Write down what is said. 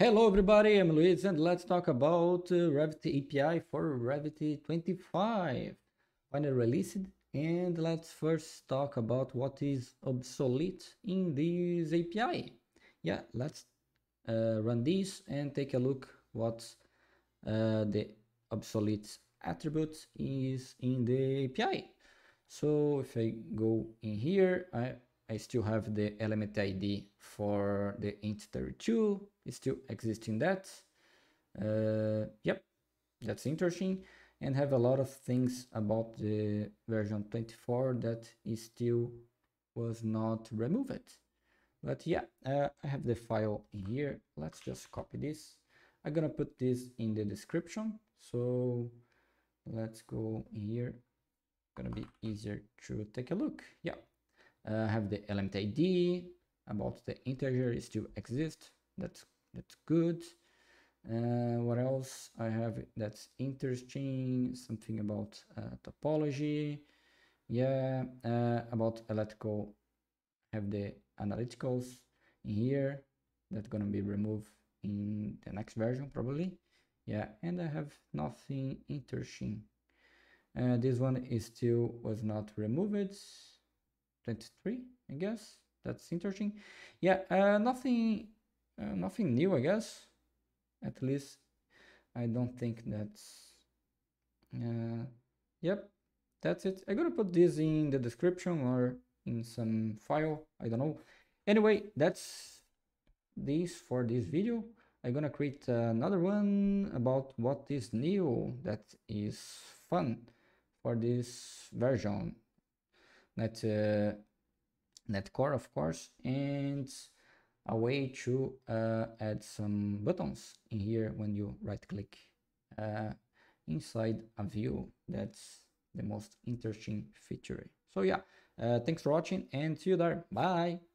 Hello everybody, I'm Luis and let's talk about uh, Revit API for Revit 25 finally released and let's first talk about what is obsolete in this API. Yeah, let's uh, run this and take a look what uh, the obsolete attributes is in the API. So if I go in here, I, I still have the element ID for the int32, it still exists in that. Uh, yep, that's interesting. And have a lot of things about the version 24 that is still was not removed. But yeah, uh, I have the file here. Let's just copy this. I'm gonna put this in the description. So let's go here. Gonna be easier to take a look. Yeah, uh, have the element ID about the integer it still exist. That's that's good. Uh, what else I have that's interesting? Something about uh, topology. Yeah, uh, about electrical. Have the analyticals in here. That's gonna be removed in the next version probably. Yeah, and I have nothing interesting. Uh, this one is still was not removed 23 i guess. That's interesting. Yeah uh, nothing uh, nothing new i guess. At least i don't think that's uh, yep that's it. I'm gonna put this in the description or in some file. I don't know. Anyway that's this for this video. I'm gonna create another one about what is new that is fun for this version net uh, net core of course and a way to uh, add some buttons in here when you right click uh, inside a view. That's the most interesting feature. So yeah uh, thanks for watching and see you there. Bye